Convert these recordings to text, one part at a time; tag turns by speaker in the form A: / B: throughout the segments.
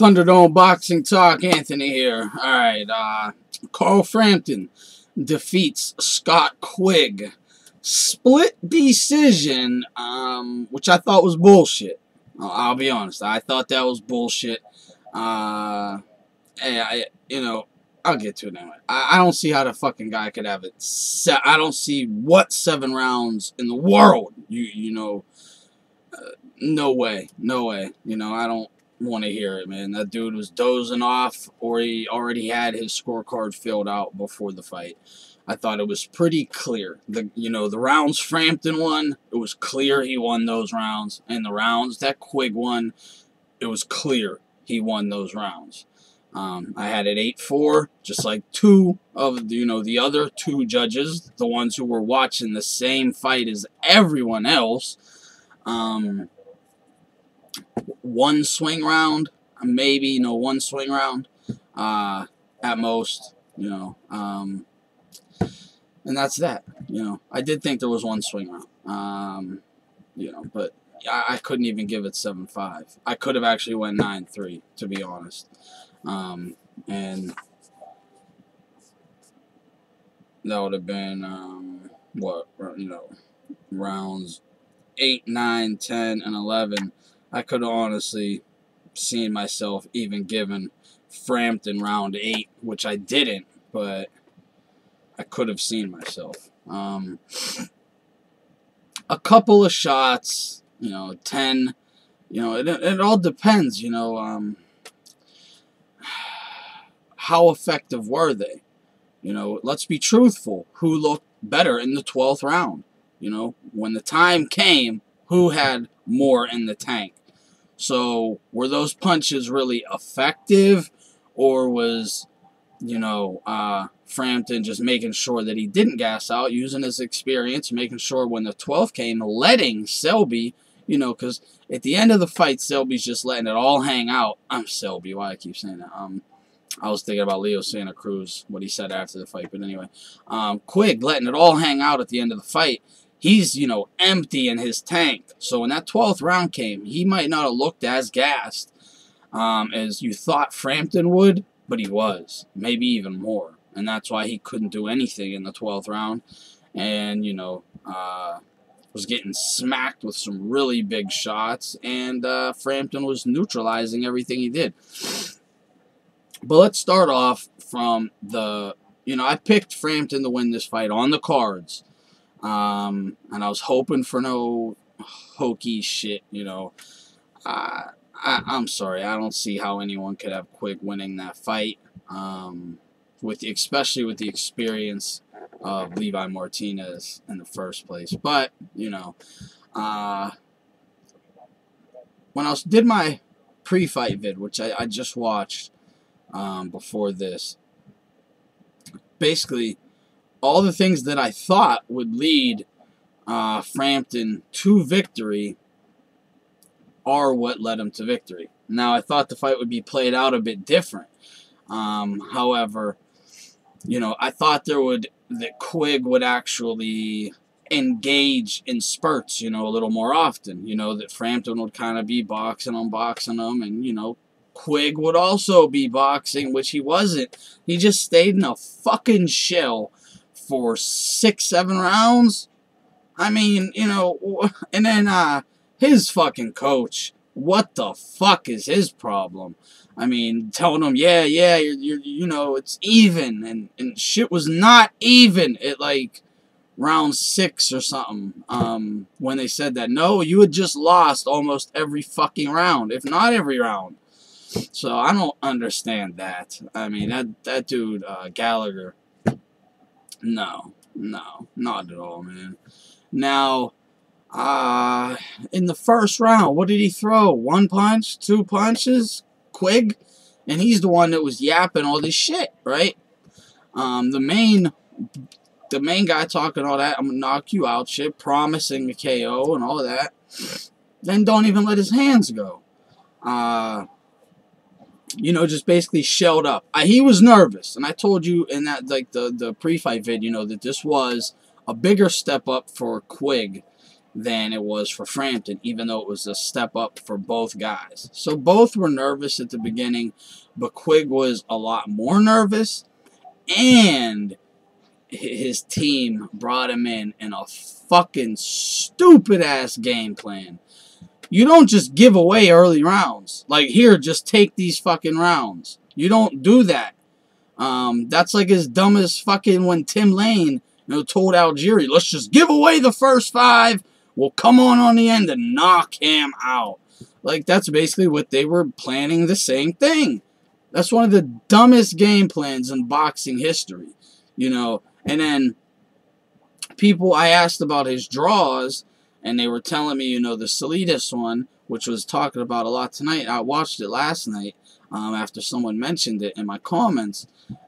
A: Thunderdome Boxing Talk, Anthony here. Alright, uh, Carl Frampton defeats Scott Quigg. Split decision, um, which I thought was bullshit. I'll be honest. I thought that was bullshit. Uh, hey, I, you know, I'll get to it anyway. I, I don't see how the fucking guy could have it. Se I don't see what seven rounds in the world. You, you know, uh, no way. No way. You know, I don't want to hear it, man. That dude was dozing off, or he already had his scorecard filled out before the fight. I thought it was pretty clear. The you know the rounds Frampton won, it was clear he won those rounds, and the rounds that Quigg won, it was clear he won those rounds. Um, I had it eight four, just like two of the, you know the other two judges, the ones who were watching the same fight as everyone else. Um, one swing round, maybe, you know, one swing round uh, at most, you know. Um, and that's that, you know. I did think there was one swing round, um, you know, but I, I couldn't even give it 7-5. I could have actually went 9-3, to be honest. Um, and that would have been, um, what, you know, rounds 8, 9, 10, and 11 I could honestly seen myself even given Frampton round eight, which I didn't, but I could have seen myself. Um, a couple of shots, you know, 10, you know, it, it all depends, you know, um, how effective were they? You know, let's be truthful. Who looked better in the 12th round? You know, when the time came, who had more in the tank? So were those punches really effective, or was you know uh, Frampton just making sure that he didn't gas out, using his experience, making sure when the 12th came, letting Selby, you know, because at the end of the fight, Selby's just letting it all hang out. I'm Selby. Why I keep saying that? Um, I was thinking about Leo Santa Cruz, what he said after the fight, but anyway, um, Quigg letting it all hang out at the end of the fight he's, you know, empty in his tank. So when that 12th round came, he might not have looked as gassed um, as you thought Frampton would, but he was. Maybe even more. And that's why he couldn't do anything in the 12th round. And, you know, uh, was getting smacked with some really big shots. And uh, Frampton was neutralizing everything he did. But let's start off from the, you know, I picked Frampton to win this fight on the cards. Um, and I was hoping for no hokey shit, you know. Uh, I, I'm sorry, I don't see how anyone could have Quigg winning that fight. Um, with the, especially with the experience of Levi Martinez in the first place. But you know, uh, when I was, did my pre-fight vid, which I, I just watched um, before this, basically all the things that I thought would lead uh, Frampton to victory are what led him to victory. Now, I thought the fight would be played out a bit different. Um, however, you know, I thought there would that Quigg would actually engage in spurts, you know, a little more often. You know, that Frampton would kind of be boxing on boxing them, and you know, Quigg would also be boxing, which he wasn't. He just stayed in a fucking shell for six, seven rounds. I mean, you know, and then uh, his fucking coach. What the fuck is his problem? I mean, telling him, yeah, yeah, you're, you're, you know, it's even, and, and shit was not even at like round six or something. Um, when they said that, no, you had just lost almost every fucking round, if not every round. So I don't understand that. I mean, that that dude uh, Gallagher no, no, not at all, man. Now, uh, in the first round, what did he throw? One punch? Two punches? Quigg? And he's the one that was yapping all this shit, right? Um, the main, the main guy talking all that, I'm gonna knock you out shit, promising a KO and all that. Then don't even let his hands go. Uh, you know, just basically shelled up. I, he was nervous, and I told you in that like the the pre-fight vid, you know, that this was a bigger step up for Quigg, than it was for Frampton, even though it was a step up for both guys. So both were nervous at the beginning, but Quigg was a lot more nervous, and his team brought him in in a fucking stupid ass game plan. You don't just give away early rounds. Like, here, just take these fucking rounds. You don't do that. Um, that's like as dumb as fucking when Tim Lane, you know, told Algieri, let's just give away the first five. We'll come on on the end and knock him out. Like, that's basically what they were planning the same thing. That's one of the dumbest game plans in boxing history. You know, and then people, I asked about his draws, and they were telling me, you know, the Salinas one, which was talking about a lot tonight. I watched it last night um, after someone mentioned it in my comments.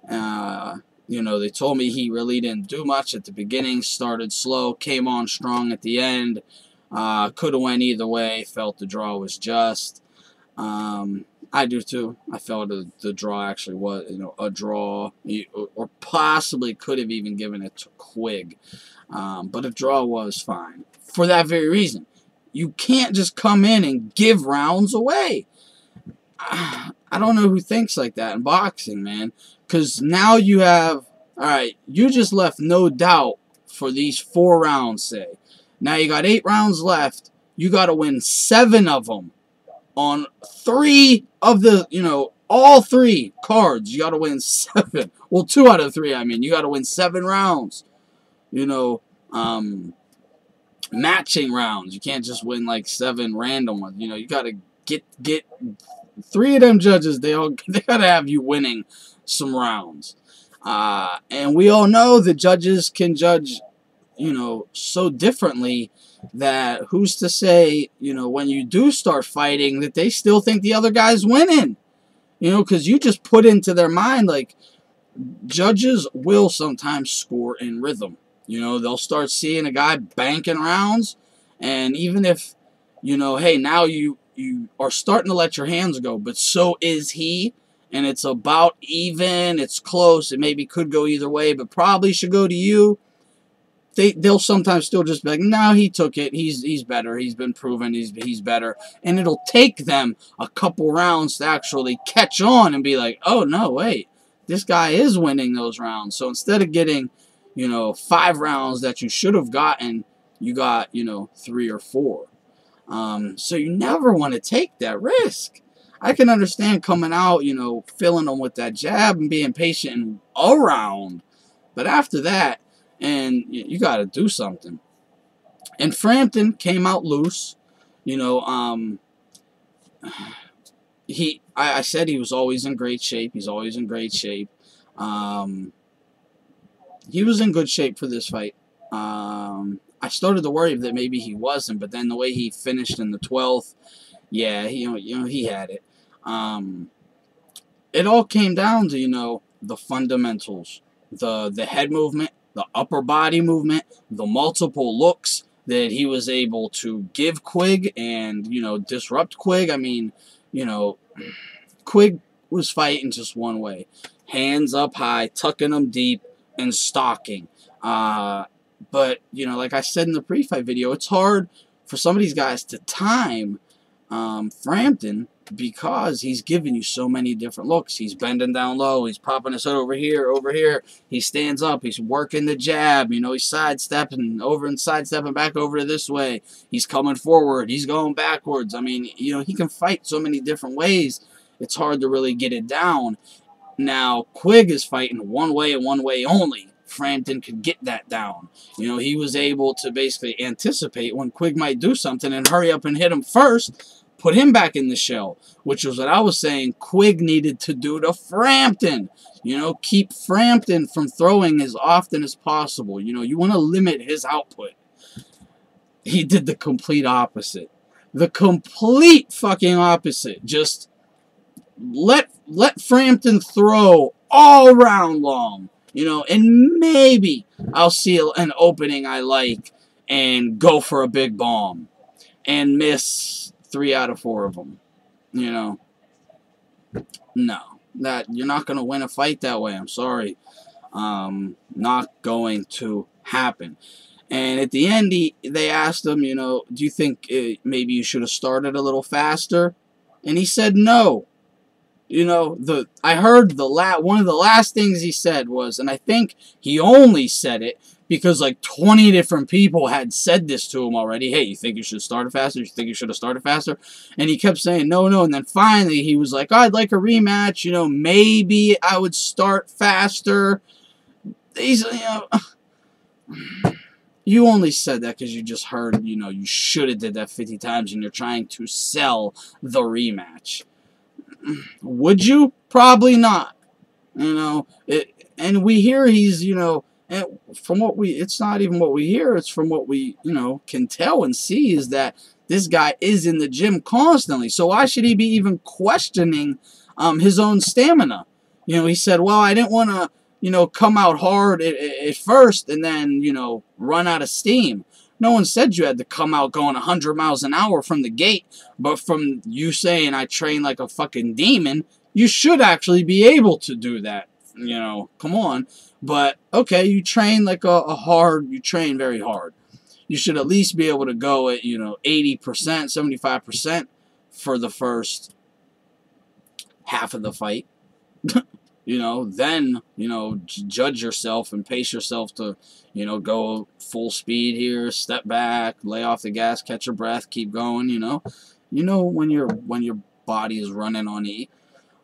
A: Uh, you know, they told me he really didn't do much at the beginning, started slow, came on strong at the end. Uh, Could have went either way, felt the draw was just. Um, I do too. I felt the, the draw actually was, you know, a draw, or possibly could have even given it to Quigg. Um, but a draw was fine. For that very reason. You can't just come in and give rounds away. I don't know who thinks like that in boxing, man. Because now you have, alright, you just left no doubt for these four rounds, say. Now you got eight rounds left. You got to win seven of them on three of the, you know, all three cards. You got to win seven. Well, two out of three, I mean. You got to win seven rounds. You know, um, matching rounds. You can't just win like seven random ones. You know, you got to get, get three of them judges. They all, they got to have you winning some rounds. Uh, and we all know the judges can judge, you know, so differently that who's to say, you know, when you do start fighting, that they still think the other guy's winning. You know, because you just put into their mind, like, judges will sometimes score in rhythm. You know, they'll start seeing a guy banking rounds, and even if, you know, hey, now you, you are starting to let your hands go, but so is he, and it's about even, it's close, it maybe could go either way, but probably should go to you they they'll sometimes still just be like, no, he took it. He's he's better. He's been proven. He's he's better. And it'll take them a couple rounds to actually catch on and be like, oh no, wait, this guy is winning those rounds. So instead of getting, you know, five rounds that you should have gotten, you got you know three or four. Um, so you never want to take that risk. I can understand coming out, you know, filling them with that jab and being patient around. But after that, and you got to do something. And Frampton came out loose. You know, um, he I, I, said he was always in great shape. He's always in great shape. Um, he was in good shape for this fight. Um, I started to worry that maybe he wasn't, but then the way he finished in the 12th, yeah, he, you know, you know, he had it. Um, it all came down to, you know, the fundamentals. The, the head movement the upper body movement, the multiple looks that he was able to give Quigg and, you know, disrupt Quigg. I mean, you know, Quigg was fighting just one way. Hands up high, tucking them deep, and stalking. Uh, but, you know, like I said in the pre-fight video, it's hard for some of these guys to time um, Frampton because he's giving you so many different looks. He's bending down low. He's popping his head over here, over here. He stands up. He's working the jab. You know, he's sidestepping over and sidestepping back over to this way. He's coming forward. He's going backwards. I mean, you know, he can fight so many different ways. It's hard to really get it down. Now, Quigg is fighting one way and one way only. Frampton could get that down. You know, he was able to basically anticipate when Quigg might do something and hurry up and hit him first put him back in the shell, which was what I was saying Quigg needed to do to Frampton. You know, keep Frampton from throwing as often as possible. You know, you want to limit his output. He did the complete opposite. The complete fucking opposite. Just let let Frampton throw all round long. You know, and maybe I'll see an opening I like and go for a big bomb and miss three out of four of them. You know, no, that you're not going to win a fight that way. I'm sorry, um, not going to happen. And at the end, he, they asked him, you know, do you think uh, maybe you should have started a little faster? And he said no. You know, the I heard the la- one of the last things he said was, and I think he only said it because like 20 different people had said this to him already. Hey, you think you should have started faster? You think you should have started faster? And he kept saying no, no. And then finally he was like, oh, I'd like a rematch. You know, maybe I would start faster. He's, you know, you only said that because you just heard, you know, you should have did that 50 times and you're trying to sell the rematch. Would you? Probably not. You know, it, and we hear he's, you know, and from what we, it's not even what we hear, it's from what we, you know, can tell and see is that this guy is in the gym constantly. So why should he be even questioning um, his own stamina? You know, he said, well, I didn't want to, you know, come out hard at, at first and then, you know, run out of steam. No one said you had to come out going 100 miles an hour from the gate, but from you saying I train like a fucking demon, you should actually be able to do that. You know, come on. But, okay, you train like a, a hard, you train very hard. You should at least be able to go at, you know, 80%, 75% for the first half of the fight. you know, then, you know, judge yourself and pace yourself to, you know, go full speed here, step back, lay off the gas, catch your breath, keep going, you know. You know when your when your body is running on E.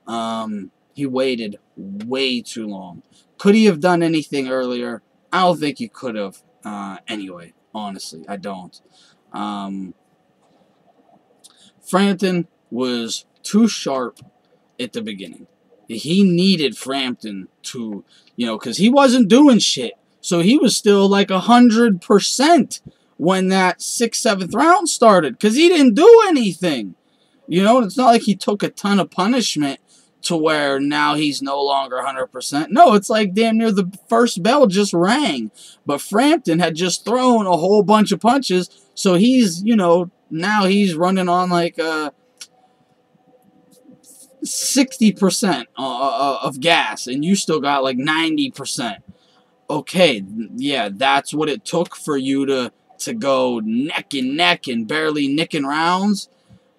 A: Um, he waited way too long. Could he have done anything earlier? I don't think he could have. Uh, anyway, honestly, I don't. Um, Frampton was too sharp at the beginning. He needed Frampton to, you know, because he wasn't doing shit. So he was still like a hundred percent when that sixth, seventh round started because he didn't do anything. You know, it's not like he took a ton of punishment to where now he's no longer 100%. No, it's like damn near the first bell just rang. But Frampton had just thrown a whole bunch of punches, so he's, you know, now he's running on like uh 60% uh, uh, of gas and you still got like 90%. Okay, yeah, that's what it took for you to to go neck and neck and barely nicking rounds.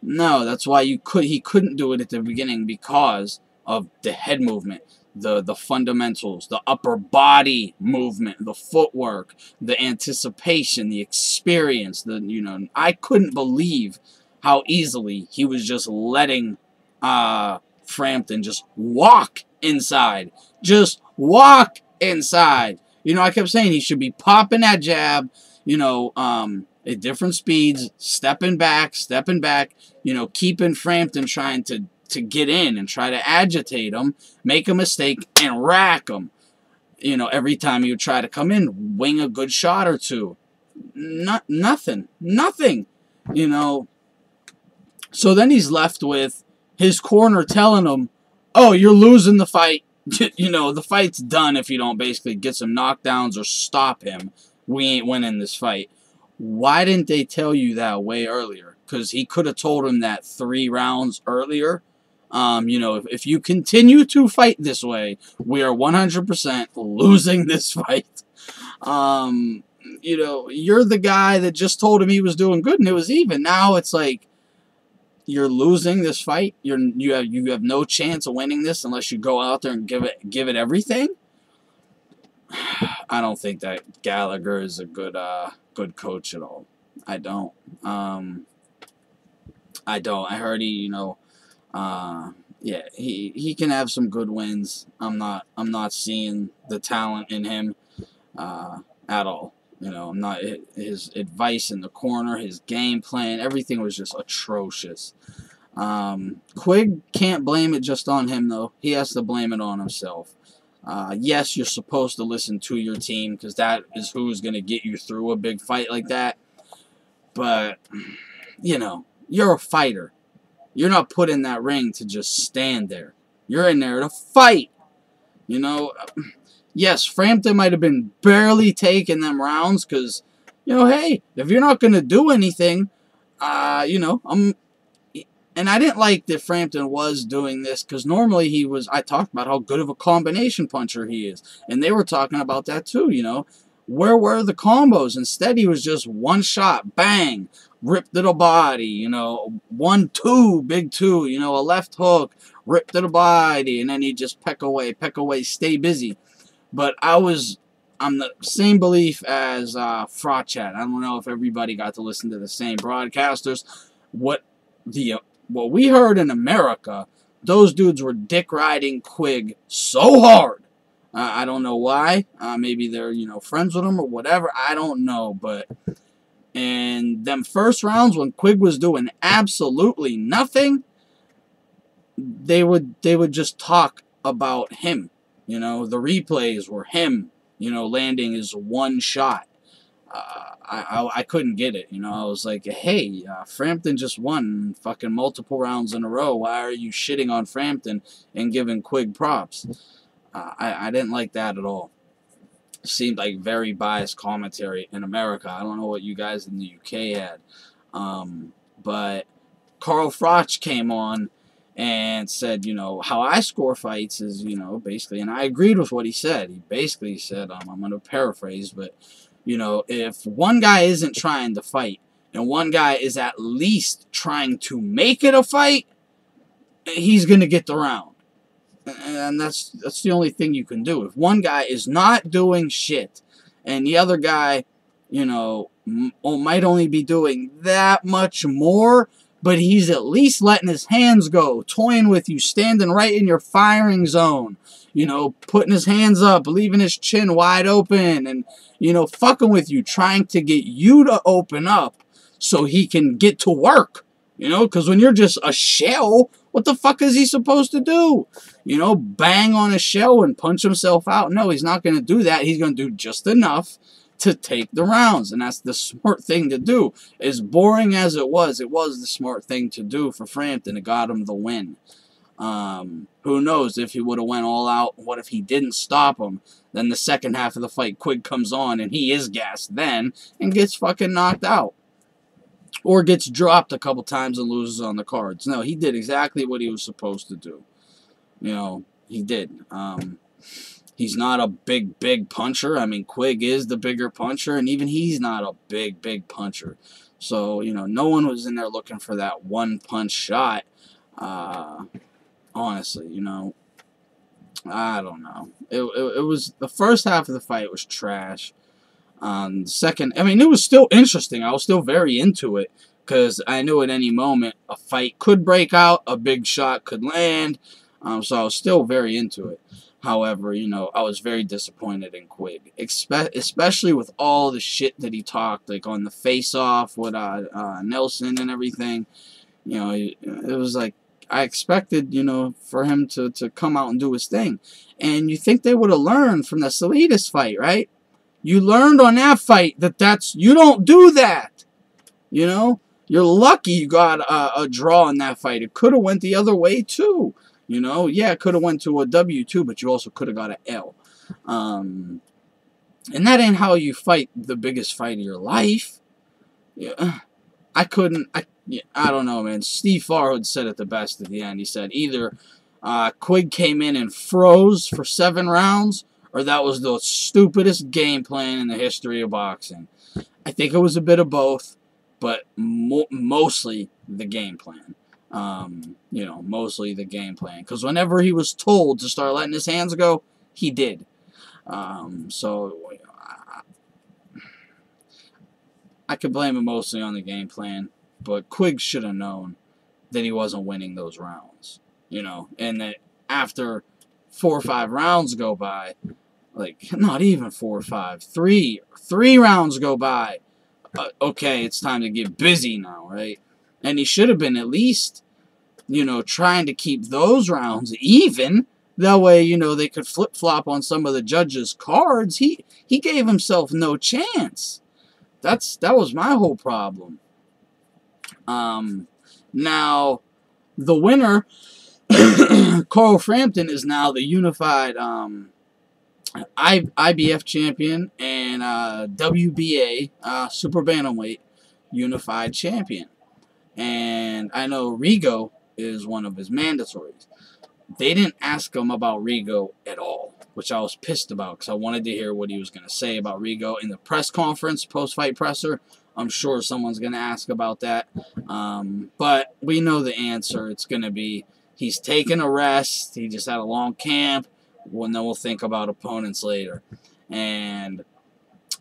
A: No, that's why you could he couldn't do it at the beginning because of the head movement, the the fundamentals, the upper body movement, the footwork, the anticipation, the experience, the you know, I couldn't believe how easily he was just letting uh Frampton just walk inside. Just walk inside. You know, I kept saying he should be popping that jab, you know, um, at different speeds, stepping back, stepping back, you know, keeping Frampton trying to, to get in and try to agitate him, make a mistake, and rack him. You know, every time would try to come in, wing a good shot or two. Not, nothing. Nothing. You know. So then he's left with his corner telling him, oh, you're losing the fight. you know, the fight's done if you don't basically get some knockdowns or stop him. We ain't winning this fight. Why didn't they tell you that way earlier? Because he could have told him that three rounds earlier. Um, you know, if, if you continue to fight this way, we are 100% losing this fight. Um, you know, you're the guy that just told him he was doing good and it was even. Now it's like you're losing this fight. You're you have you have no chance of winning this unless you go out there and give it give it everything. I don't think that Gallagher is a good uh good coach at all. I don't. Um, I don't. I heard he, you know, uh, yeah, he he can have some good wins. I'm not I'm not seeing the talent in him uh, at all. You know, I'm not his advice in the corner, his game plan, everything was just atrocious. Um, Quigg can't blame it just on him though. He has to blame it on himself. Uh, yes, you're supposed to listen to your team because that is who's going to get you through a big fight like that. But, you know, you're a fighter. You're not put in that ring to just stand there. You're in there to fight. You know, yes, Frampton might have been barely taking them rounds because, you know, hey, if you're not going to do anything, uh, you know, I'm and I didn't like that Frampton was doing this because normally he was. I talked about how good of a combination puncher he is, and they were talking about that too. You know, Where were the combos? Instead, he was just one shot, bang, ripped to the body, you know, one, two, big two, you know, a left hook, ripped to the body, and then he just peck away, peck away, stay busy. But I was, I'm the same belief as uh, Frachat. I don't know if everybody got to listen to the same broadcasters. What the what we heard in America, those dudes were dick riding Quigg so hard. Uh, I don't know why. Uh, maybe they're you know friends with him or whatever. I don't know, but and them first rounds when Quigg was doing absolutely nothing, they would they would just talk about him. You know, the replays were him. You know, landing his one shot. Uh, I, I, I couldn't get it. You know, I was like, hey, uh, Frampton just won fucking multiple rounds in a row. Why are you shitting on Frampton and giving Quigg props? Uh, I I didn't like that at all. Seemed like very biased commentary in America. I don't know what you guys in the UK had, um, but Carl Froch came on and said, you know, how I score fights is, you know, basically, and I agreed with what he said. He basically said, um, I'm going to paraphrase, but, you know, if one guy isn't trying to fight and one guy is at least trying to make it a fight, he's going to get the round. And that's that's the only thing you can do. If one guy is not doing shit and the other guy, you know, might only be doing that much more, but he's at least letting his hands go, toying with you, standing right in your firing zone, you know, putting his hands up, leaving his chin wide open, and, you know, fucking with you, trying to get you to open up so he can get to work, you know, because when you're just a shell, what the fuck is he supposed to do? You know, bang on a shell and punch himself out? No, he's not going to do that. He's going to do just enough to take the rounds, and that's the smart thing to do. As boring as it was, it was the smart thing to do for Frampton. It got him the win. Um, who knows if he would have went all out? What if he didn't stop him? Then the second half of the fight, Quigg comes on and he is gassed then and gets fucking knocked out. Or gets dropped a couple times and loses on the cards. No, he did exactly what he was supposed to do. You know, he did. Um, He's not a big, big puncher. I mean, Quigg is the bigger puncher, and even he's not a big, big puncher. So, you know, no one was in there looking for that one punch shot. Uh, honestly, you know, I don't know. It, it, it, was the first half of the fight was trash. Um, second, I mean, it was still interesting. I was still very into it because I knew at any moment a fight could break out, a big shot could land. Um, so I was still very into it. However, you know, I was very disappointed in Quigg, especially with all the shit that he talked, like on the face-off with uh, uh, Nelson and everything. You know, it was like I expected, you know, for him to, to come out and do his thing. And you think they would have learned from the Salinas fight, right? You learned on that fight that that's, you don't do that. You know? You're lucky you got a, a draw in that fight. It could have went the other way, too. You know, yeah, it could have went to a W too, but you also could have got an L. Um, and that ain't how you fight the biggest fight of your life. Yeah, I couldn't. I yeah, I don't know, man. Steve Farhood said it the best at the end. He said either uh, Quigg came in and froze for seven rounds, or that was the stupidest game plan in the history of boxing. I think it was a bit of both, but mo mostly the game plan um, you know, mostly the game plan. Because whenever he was told to start letting his hands go, he did. Um, so I, I could blame him mostly on the game plan, but Quigg should have known that he wasn't winning those rounds. You know, and that after four or five rounds go by, like not even four or five, three, three rounds go by. Uh, okay, it's time to get busy now, right? And he should have been at least, you know, trying to keep those rounds even. That way, you know, they could flip-flop on some of the judges' cards. He he gave himself no chance. That's that was my whole problem. Um, now, the winner, Carl Frampton, is now the unified um, I, IBF champion and uh, WBA uh, super bantamweight unified champion. And I know Rigo is one of his mandatories. They didn't ask him about Rigo at all. which I was pissed about because I wanted to hear what he was going to say about Rigo in the press conference, post-fight presser. I'm sure someone's going to ask about that. Um, but we know the answer. It's going to be he's taking a rest. He just had a long camp. Well, then we'll think about opponents later. And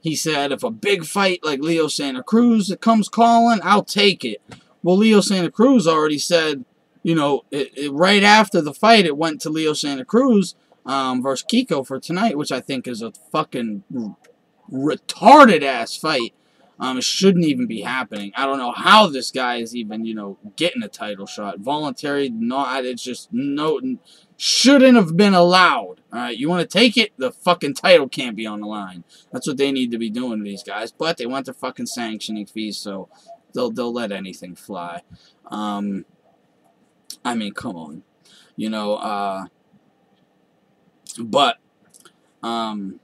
A: he said, if a big fight like Leo Santa Cruz comes calling, I'll take it. Well, Leo Santa Cruz already said, you know, it, it, right after the fight, it went to Leo Santa Cruz um, versus Kiko for tonight, which I think is a fucking retarded ass fight. Um, it shouldn't even be happening. I don't know how this guy is even, you know, getting a title shot. Voluntary, not, it's just no, shouldn't have been allowed. All right, you want to take it? The fucking title can't be on the line. That's what they need to be doing to these guys. But they want their fucking sanctioning fees, so they'll they'll let anything fly. Um, I mean, come on, you know. Uh, but um,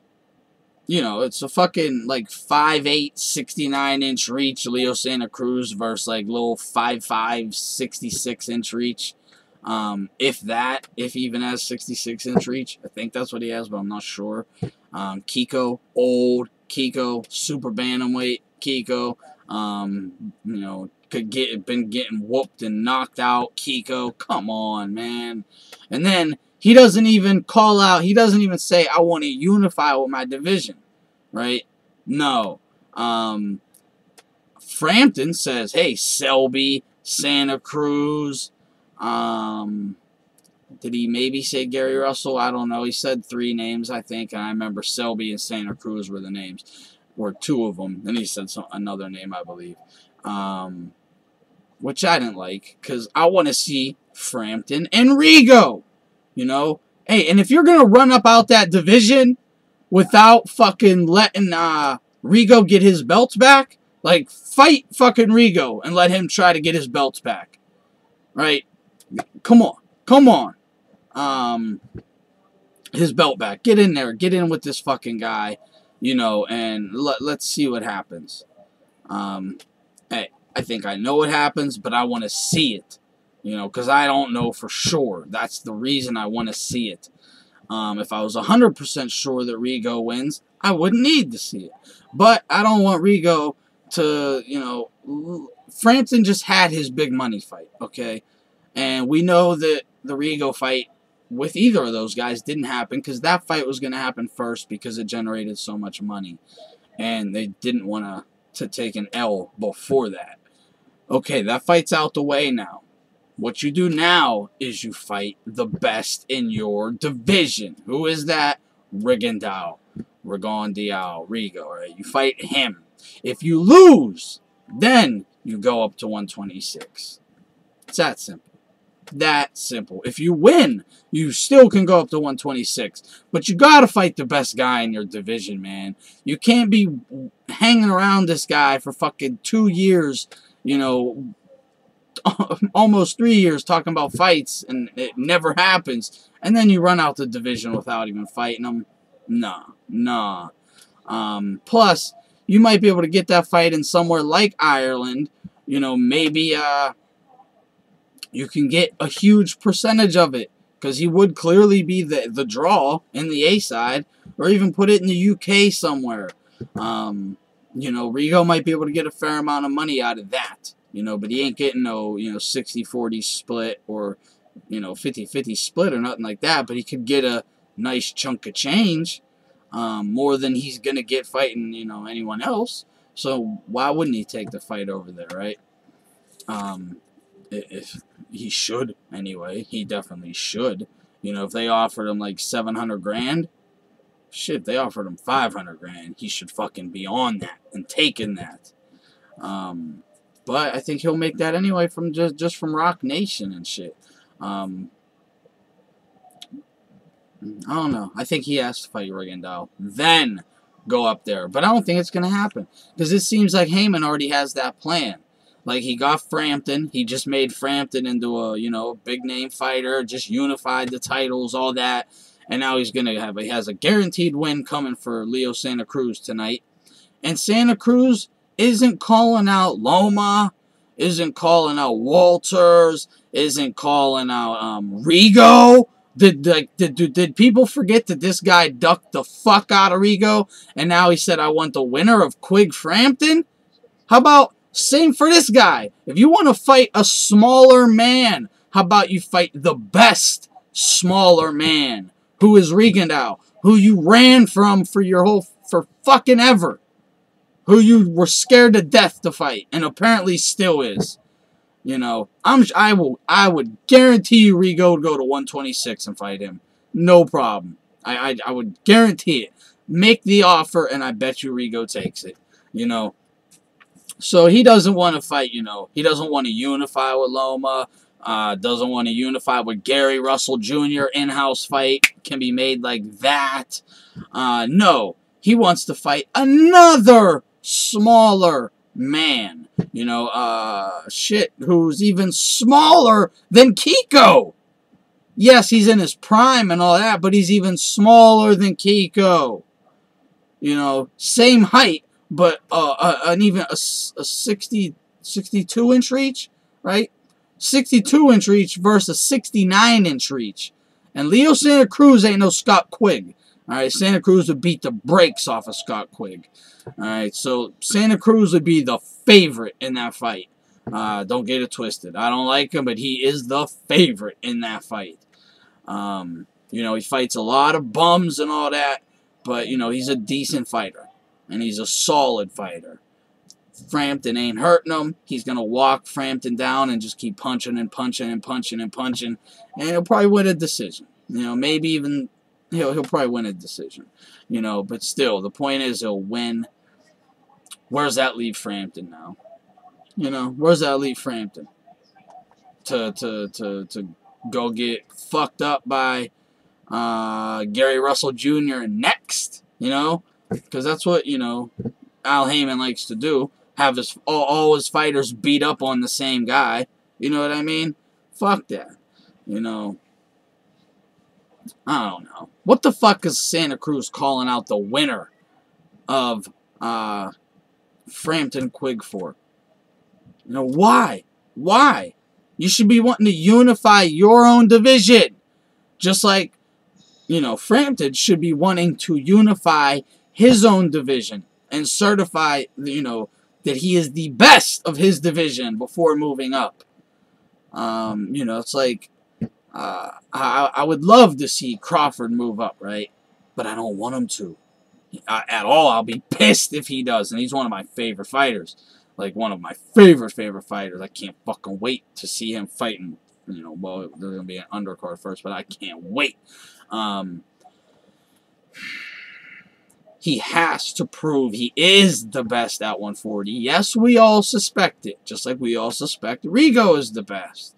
A: you know, it's a fucking like 5'8", 69 inch reach Leo Santa Cruz versus like little 5'5", 66 inch reach. Um, if that, if he even has 66 inch reach, I think that's what he has, but I'm not sure. Um, Kiko, old Kiko, super bantamweight Kiko. Um, you know, could get been getting whooped and knocked out. Kiko, come on, man. And then he doesn't even call out. He doesn't even say, "I want to unify with my division," right? No. Um, Frampton says, "Hey, Selby, Santa Cruz." Um, did he maybe say Gary Russell? I don't know. He said three names, I think, and I remember Selby and Santa Cruz were the names, or two of them. Then he said some, another name, I believe, um, which I didn't like because I want to see Frampton and Rigo. You know, hey, and if you're gonna run up out that division without fucking letting uh, Rigo get his belts back, like fight fucking Rigo and let him try to get his belts back, right? Come on. Come on. Um, his belt back. Get in there. Get in with this fucking guy, you know, and let, let's see what happens. Um, hey, I think I know what happens, but I want to see it, you know, because I don't know for sure. That's the reason I want to see it. Um, if I was 100% sure that Rigo wins, I wouldn't need to see it. But I don't want Rigo to, you know, Frampton just had his big money fight, okay? And we know that the Rigo fight with either of those guys didn't happen because that fight was going to happen first because it generated so much money. And they didn't want to to take an L before that. Okay, that fight's out the way now. What you do now is you fight the best in your division. Who is that? Rigondeaux. Rigondeaux. Rigo, right? You fight him. If you lose, then you go up to 126. It's that simple that simple. If you win, you still can go up to 126. But you got to fight the best guy in your division, man. You can't be hanging around this guy for fucking two years, you know, almost three years talking about fights and it never happens. And then you run out the division without even fighting him. Nah, nah. Um, plus, you might be able to get that fight in somewhere like Ireland. You know, maybe, uh, you can get a huge percentage of it because he would clearly be the, the draw in the A side or even put it in the UK somewhere. Um, you know, Rigo might be able to get a fair amount of money out of that, you know, but he ain't getting no, you know, 60-40 split or, you know, 50-50 split or nothing like that, but he could get a nice chunk of change, um, more than he's going to get fighting, you know, anyone else. So why wouldn't he take the fight over there, right? Um, if he should anyway. He definitely should. You know, if they offered him like 700 grand, shit, they offered him 500 grand. He should fucking be on that and taking that. Um, but I think he'll make that anyway from just just from Roc Nation and shit. Um, I don't know. I think he has to fight Rigondeaux. Then go up there. But I don't think it's going to happen. Because it seems like Haymon already has that plan. Like he got Frampton, he just made Frampton into a you know big name fighter, just unified the titles, all that, and now he's gonna have he has a guaranteed win coming for Leo Santa Cruz tonight, and Santa Cruz isn't calling out Loma, isn't calling out Walters, isn't calling out um, Rigo. Did like did, did did people forget that this guy ducked the fuck out of Rigo and now he said I want the winner of Quigg Frampton? How about same for this guy? If you want to fight a smaller man, how about you fight the best smaller man who is Rigondeaux, who you ran from for your whole for fucking ever, who you were scared to death to fight and apparently still is. You know, I'm I will I would guarantee you Rigo would go to 126 and fight him. No problem. I I, I would guarantee it. Make the offer and I bet you Rigo takes it. You know. So he doesn't want to fight, you know. He doesn't want to unify with Loma. Uh, doesn't want to unify with Gary Russell Jr. In-house fight can be made like that. Uh, no, he wants to fight another smaller man. You know, uh, shit, who's even smaller than Kiko. Yes, he's in his prime and all that, but he's even smaller than Kiko. You know, same height, but uh, uh, an even a, a 60, 62 inch reach, right? 62 inch reach versus 69 inch reach. And Leo Santa Cruz ain't no Scott Quigg. All right, Santa Cruz would beat the brakes off of Scott Quigg. All right, so Santa Cruz would be the favorite in that fight. Uh, don't get it twisted. I don't like him, but he is the favorite in that fight. Um, you know, he fights a lot of bums and all that, but, you know, he's a decent fighter. And he's a solid fighter. Frampton ain't hurting him. He's going to walk Frampton down and just keep punching and punching and punching and punching. And he'll probably win a decision. You know, maybe even he'll he'll probably win a decision. You know, but still, the point is he'll win. Where's that leave Frampton now? You know, where's that leave Frampton? To to to to go get fucked up by uh, Gary Russell Jr. next. You know, because that's what you know Al Haymon likes to do. Have his all, all his fighters beat up on the same guy. You know what I mean? Fuck that. You know, I don't know. What the fuck is Santa Cruz calling out the winner of uh, Frampton Quigg for? You know, why? Why? You should be wanting to unify your own division. Just like, you know, Frampton should be wanting to unify his own division and certify, you know, that he is the best of his division before moving up. Um, you know, it's like uh, I, I would love to see Crawford move up, right? But I don't want him to. Uh, at all. I'll be pissed if he does. And he's one of my favorite fighters. Like, one of my favorite, favorite fighters. I can't fucking wait to see him fighting. You know, well, there's going to be an undercard first, but I can't wait. Um, he has to prove he is the best at 140. Yes, we all suspect it. Just like we all suspect Rigo is the best.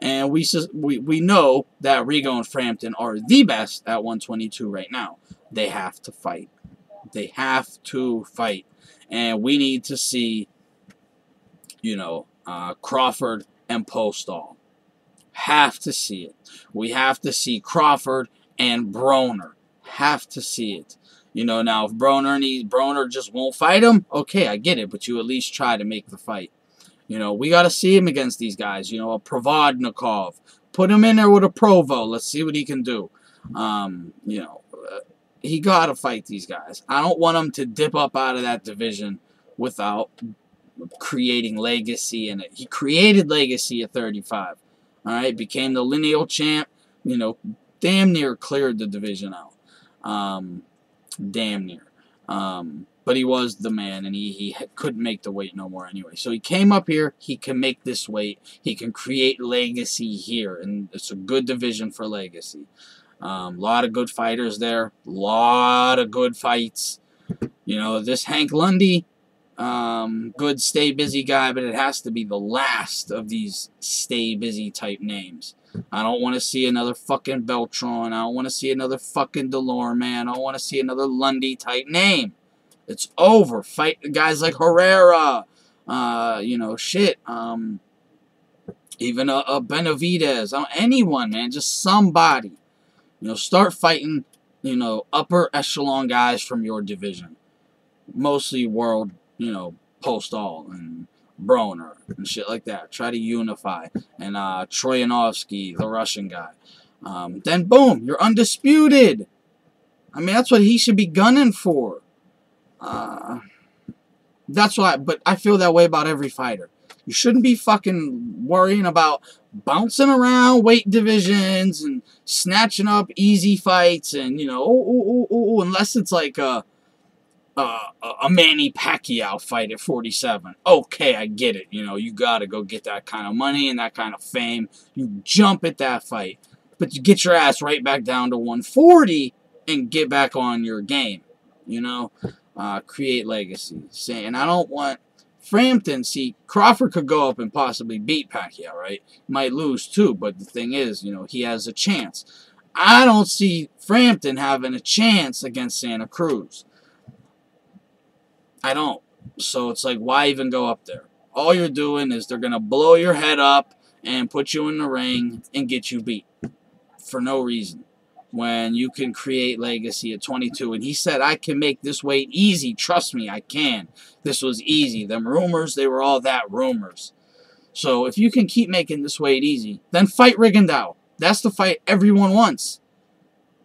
A: And we, we, we know that Rigo and Frampton are the best at 122 right now. They have to fight. They have to fight. And we need to see, you know, uh, Crawford and Postol. Have to see it. We have to see Crawford and Broner. Have to see it. You know, now if Broner needs Broner just won't fight him, okay, I get it, but you at least try to make the fight. You know, we got to see him against these guys. You know, a Provodnikov. Put him in there with a Provo. Let's see what he can do. Um, you know, uh, he got to fight these guys. I don't want him to dip up out of that division without creating legacy in it. He created legacy at 35. All right, became the lineal champ. You know, damn near cleared the division out. Um, damn near. Um, but he was the man, and he, he couldn't make the weight no more anyway. So he came up here. He can make this weight. He can create legacy here, and it's a good division for legacy. A um, lot of good fighters there. A lot of good fights. You know, this Hank Lundy, um, good stay busy guy, but it has to be the last of these stay busy type names. I don't want to see another fucking Beltran. I don't want to see another fucking Dulorme. I don't want to see another Lundy type name. It's over. Fight guys like Herrera. Uh, you know, shit. Um, even a, a Benavidez. anyone, man. Just somebody. You know, start fighting, you know, upper echelon guys from your division. Mostly world, you know, Postol. and Broner and shit like that. Try to unify. And uh, Troyanovsky, the Russian guy. Um, then boom, you're undisputed. I mean, that's what he should be gunning for. Uh, that's why, but I feel that way about every fighter. You shouldn't be fucking worrying about bouncing around weight divisions and snatching up easy fights and, you know, unless it's like a, a, a Manny Pacquiao fight at 47. Okay, I get it. You know, you got to go get that kind of money and that kind of fame. You jump at that fight. But you get your ass right back down to 140 and get back on your game. You know, uh, create legacy. Saying, I don't want Frampton, see, Crawford could go up and possibly beat Pacquiao, right? Might lose too, but the thing is, you know, he has a chance. I don't see Frampton having a chance against Santa Cruz. I don't. So it's like, why even go up there? All you're doing is they're going to blow your head up and put you in the ring and get you beat for no reason when you can create legacy at 22. And he said, I can make this weight easy. Trust me, I can. This was easy. Them rumors, they were all that rumors. So if you can keep making this weight easy, then fight Rigondeaux. That's the fight everyone wants.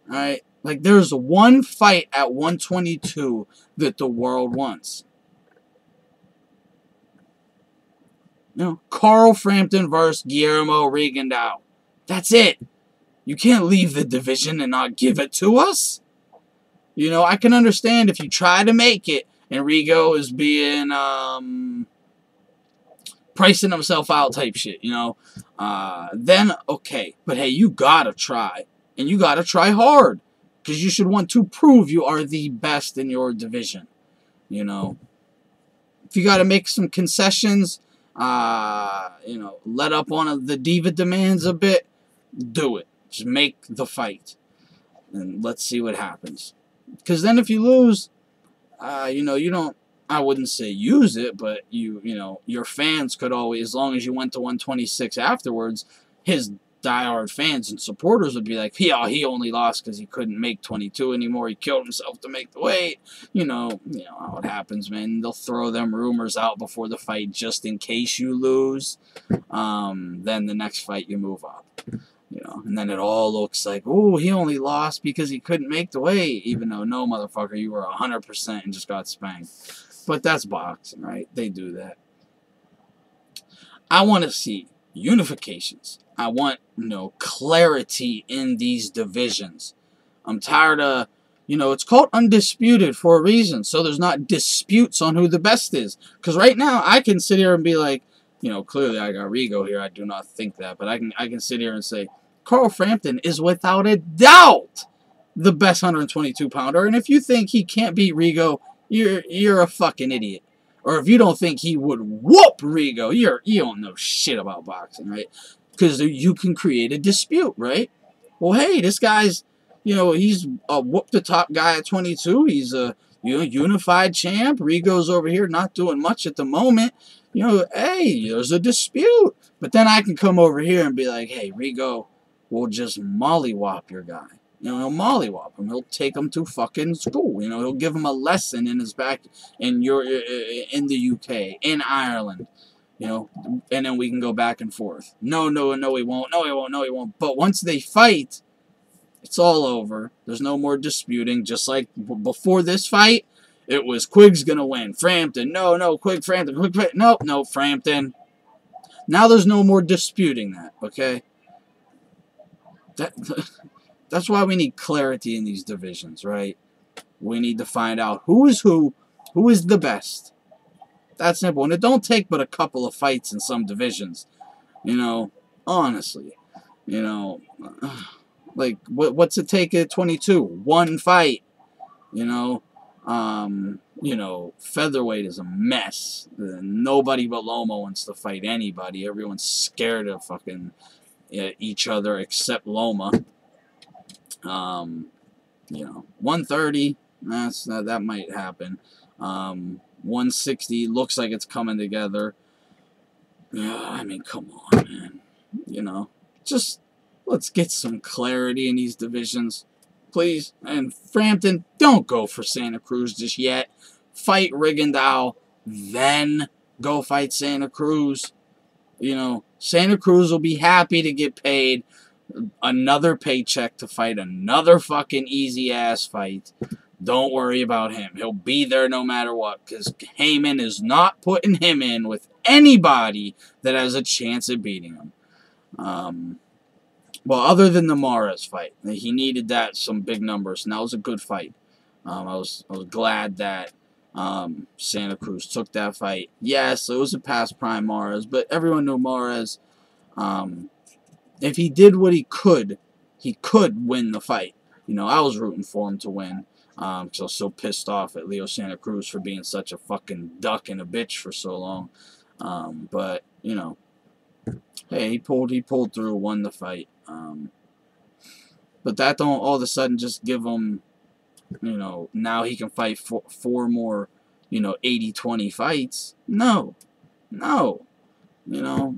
A: Alright? Like, there's one fight at 122 that the world wants. You know, Carl Frampton versus Guillermo Rigondeaux. That's it. You can't leave the division and not give it to us. You know, I can understand if you try to make it and Rigo is being, um, pricing himself out type shit, you know, uh, then okay. But hey, you gotta try. And you gotta try hard. Because you should want to prove you are the best in your division. You know, if you gotta make some concessions, uh, you know, let up on the diva demands a bit, do it. Just make the fight. And let's see what happens. Because then if you lose, uh, you know, you don't, I wouldn't say use it, but you, you know, your fans could always, as long as you went to 126 afterwards, his diehard fans and supporters would be like, yeah, he only lost because he couldn't make 22 anymore. He killed himself to make the weight. You know, you know how it happens, man. They'll throw them rumors out before the fight just in case you lose. Um, then the next fight you move up. You know, and then it all looks like, oh, he only lost because he couldn't make the weight, even though, no, motherfucker, you were 100% and just got spanked. But that's boxing, right? They do that. I want to see unifications. I want, you know, clarity in these divisions. I'm tired of, you know, it's called undisputed for a reason, so there's not disputes on who the best is. Because right now, I can sit here and be like, you know, clearly I got Rigo here. I do not think that, but I can I can sit here and say Carl Frampton is without a doubt the best 122 pounder. And if you think he can't beat Rigo, you're you're a fucking idiot. Or if you don't think he would whoop Rigo, you're you don't know shit about boxing, right? Because you can create a dispute, right? Well, hey, this guy's, you know, he's a whoop the top guy at 22. He's a you know unified champ. Rigo's over here not doing much at the moment you know, hey, there's a dispute. But then I can come over here and be like, hey, Rigo we'll just mollywop your guy. You know, he'll mollywop him. He'll take him to fucking school. You know, he'll give him a lesson in his back in your in the UK, in Ireland. You know, and then we can go back and forth. No, no, no, he won't. No, he won't. No, he won't. But once they fight, it's all over. There's no more disputing. Just like before this fight, it was Quigg's going to win. Frampton. No, no, Quigg, Frampton. Quigg, Frampton. Nope, no, Frampton. Now there's no more disputing that, okay? That, that's why we need clarity in these divisions, right? We need to find out who is who, who is the best. That's simple. And it don't take but a couple of fights in some divisions. You know, honestly. You know, like, what, what's it take at 22? One fight. You know, um, you know, featherweight is a mess. Nobody but Loma wants to fight anybody. Everyone's scared of fucking uh, each other except Loma. Um, you know, 130, that's that, that might happen. Um, 160 looks like it's coming together. Yeah, I mean, come on, man. You know, just let's get some clarity in these divisions please. And Frampton, don't go for Santa Cruz just yet. Fight Rigondeaux, then go fight Santa Cruz. You know, Santa Cruz will be happy to get paid. Another paycheck to fight another fucking easy ass fight. Don't worry about him. He'll be there no matter what because Haymon is not putting him in with anybody that has a chance of beating him. Um, well, other than the Mares fight, he needed that some big numbers, and that was a good fight. Um, I was I was glad that um, Santa Cruz took that fight. Yes, it was a past prime Mares, but everyone knew Mares. Um, if he did what he could, he could win the fight. You know, I was rooting for him to win. Um, was so pissed off at Leo Santa Cruz for being such a fucking duck and a bitch for so long. Um, but you know, hey, he pulled he pulled through, won the fight. Um, but that don't all of a sudden just give him, you know, now he can fight four, four more, you know, 80-20 fights. No, no, you know.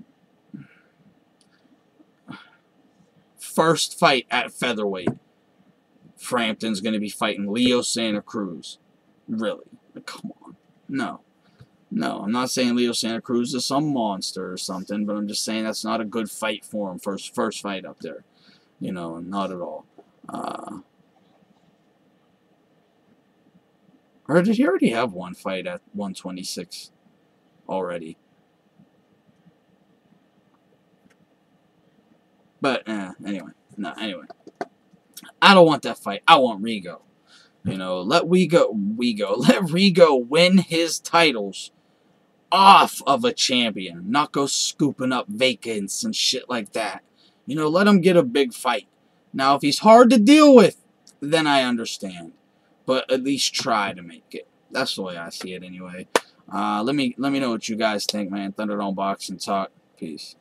A: First fight at featherweight. Frampton's going to be fighting Leo Santa Cruz. Really? Come on. No. No, I'm not saying Leo Santa Cruz is some monster or something, but I'm just saying that's not a good fight for him. First, first fight up there. You know, not at all. Uh, or did he already have one fight at 126 already? But, eh, anyway. No, anyway. I don't want that fight. I want Rigo. You know, let Rigo, Rigo, let Rigo win his titles off of a champion, not go scooping up vacants and shit like that. You know, let him get a big fight. Now, if he's hard to deal with, then I understand. But at least try to make it. That's the way I see it anyway. Uh, let me let me know what you guys think, man. Thunderdome Boxing Talk. Peace.